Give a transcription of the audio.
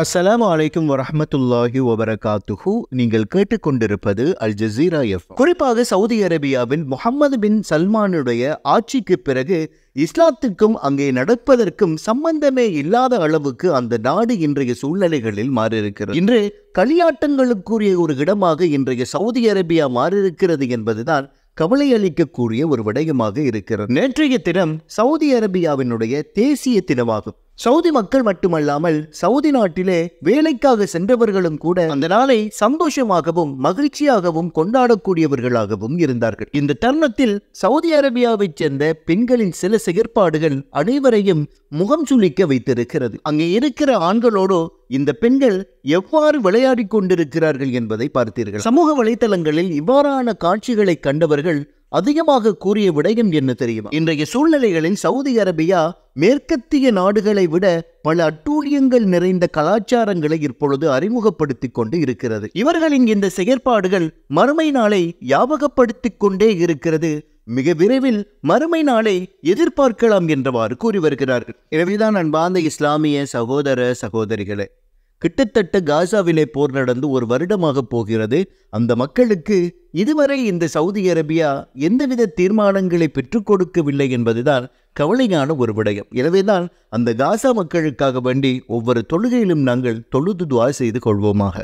அஸ்ஸலாமு அலைக்கும் வரஹ்மத்துல்லாஹி வபரகாத்துஹு நீங்கள் கேட்டுக்கொண்டிருப்பது அல் ஜசீரா எஃப் குறிப்பாக சவுதி அரேபியாவின் முகமது பின் சல்மானுடைய ஆட்சிக்கு பிறகு இஸ்லாத்துக்கும் அங்கே நடப்பதற்கும் சம்பந்தமே இல்லாத அளவுக்கு அந்த நாடு இன்றைய சூழ்நிலைகளில் மாறியிருக்கிறது. இன்று களியாட்டங்களுக்குரிய ஒரு இடமாக இன்றைய சவுதி அரேபியா மாறியிருக்கிறது என்பதுதான் கவலை அளிக்கக்கூடிய ஒரு விடயமாக இருக்கிறது. நேற்றைய தினம் சவுதி அரேபியாவினுடைய தேசிய தினமாகும். சவுதி மக்கள் மட்டுமல்லாமல் சவுதி நாட்டிலே வேலைக்காக சென்றவர்களும் கூட அந்த நாளை சந்தோஷமாகவும் மகிழ்ச்சியாகவும் கொண்டாடக்கூடியவர்களாகவும் இருந்தார்கள். இந்த தருணத்தில் சவுதி அரேபியாவைச் சேர்ந்த பெண்களின் சில செயற்பாடுகள் அனைவரையும் முகம் சுளிக்க வைத்திருக்கிறது. அங்கே இருக்கிற ஆண்களோடு இந்த பெண்கள் எவ்வாறு விளையாடி கொண்டிருக்கிறார்கள் என்பதை பார்த்தீர்கள். சமூக வலைதளங்களில் இவ்வாறான காட்சிகளை கண்டவர்கள் அதிகமாக கூறிய விடயம் என்ன தெரியுமா? இன்றைய சூழ்நிலைகளில் சவுதி அரேபியா மேற்கத்திய நாடுகளை விட பல அட்டூழியங்கள் நிறைந்த கலாச்சாரங்களை இப்பொழுது அறிமுகப்படுத்திக் கொண்டு இருக்கிறது. இவர்களின் இந்த செயற்பாடுகள் மறுமை நாளை ஞாபகப்படுத்திக் கொண்டே இருக்கிறது. மிக விரைவில் மறுமை நாளை எதிர்பார்க்கலாம் என்றவாறு கூறி வருகிறார்கள். எனவேதான் அன்பார்ந்த இஸ்லாமிய சகோதர சகோதரிகளே கிட்டத்தட்ட காசாவிலே போர் நடந்து ஒரு வருடமாக போகிறது. அந்த மக்களுக்கு இதுவரை இந்த சவுதி அரேபியா எந்தவித தீர்மானங்களை பெற்றுக் கொடுக்கவில்லை என்பதுதான் கவலையான ஒரு விடயம். எனவேதான் அந்த காசா மக்களுக்காக வேண்டி ஒவ்வொரு தொழுகையிலும் நாங்கள் தொழுது துவா செய்து கொள்வோமாக.